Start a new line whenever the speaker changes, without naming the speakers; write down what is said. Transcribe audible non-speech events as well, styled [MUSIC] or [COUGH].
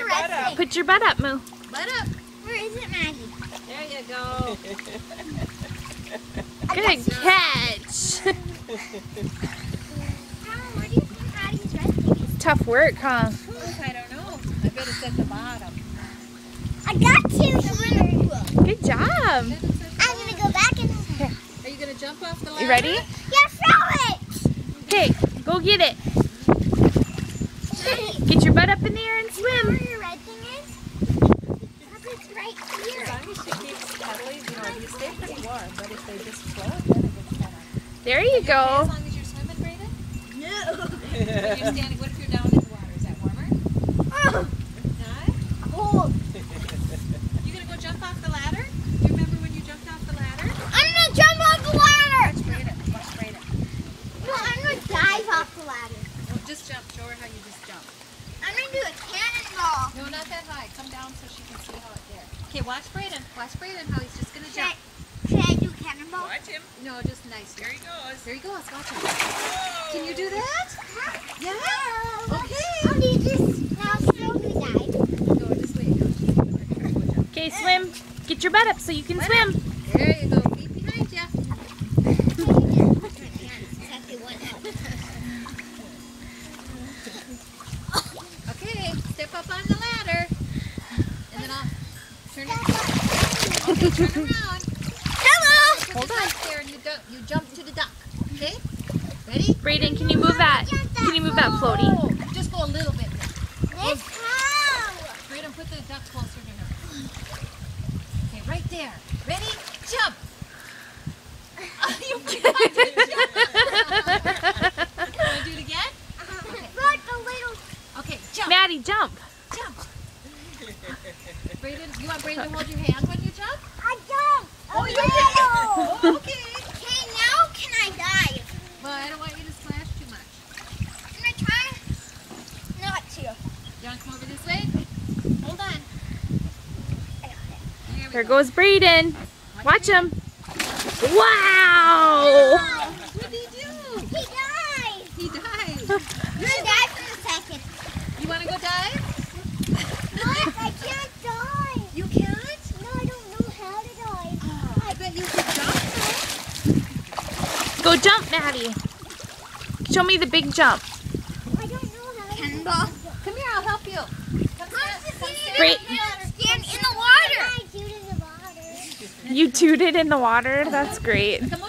your butt up.
Put your butt up, Moo.
Butt up.
Where is it, Maddie?
There you go. [LAUGHS]
Good catch.
Mom, where do you think Addie's resting is?
Tough work, huh?
I don't know. I bet it's at the bottom.
I got two swimming pool.
Good job.
I'm gonna go back and
Are you gonna jump off the ladder?
You ready?
yeah, throw it.
Okay, go get it. Get your butt up in the air and
Where
swim.
your red thing is? It's right
As long as she keeps cuddling, you know, you stay pretty warm, but if they just float, then it gets kind.
There you go.
As long as you're swimming, Brayden?
No.
When you're standing, what if you're down in the water? Is that warmer?
Oh,
Not?
cold.
You gonna go jump off the ladder? Do you remember when you jumped off the ladder?
I'm gonna jump off the ladder.
Watch Brayden. Watch Brayden.
No, I'm gonna dive off the ladder.
No, just jump. Show her how you just jump.
I'm gonna do a cannonball.
No, not that high. Come down so she can see how it's there. Okay, watch Brayden. Watch Brayden how he's just gonna
Should I,
jump.
should I do cannonball?
Watch him.
No, just nice.
There he goes.
There he goes. Watch him. Can you do that? Yeah. Okay.
I'll do this. Now slowly dive.
No, just wait. No, she's gonna work her way up.
Okay, swim. Get your butt up so you can swim.
There you go. Turn around.
Hello.
Put the duck there and you, du- you jump to the duck. Okay? Ready?
Brayden, can you move that? Can you move that floaty?
Oh, just go a little bit there.
This how?
Brayden, put the duck closer to her. Okay, right there. Ready? Jump. [LAUGHS] you can't Want to [LAUGHS] do it again? Uh-huh.
Like a little.
Okay, jump.
Maddie, jump.
Jump. Brayden, you want Brayden to hold your hands when you jump?
I don't.
Oh, you
no.
Oh, okay.
Okay, now can I dive?
Well, I don't want you to splash too much.
I'm gonna try not to.
You want to come over this way? Hold on.
I.
Here
There
go.
goes Brayden. Watch him. Wow.
What did he do?
He died.
He died. [LAUGHS]
He died for a second.
You want to go dive?
Look, I can't dive.
You can't?
No, I don't know how to dive.
Oh, ah, I bet you could jump.
Go jump, Maddie. Show me the big jump.
I don't know how to Cannonball.
Come here, I'll help you. Come stand, stand
Great.
in the water.
Stand in the water. I shoot in the water.
You tooted in the water. That's great.
Come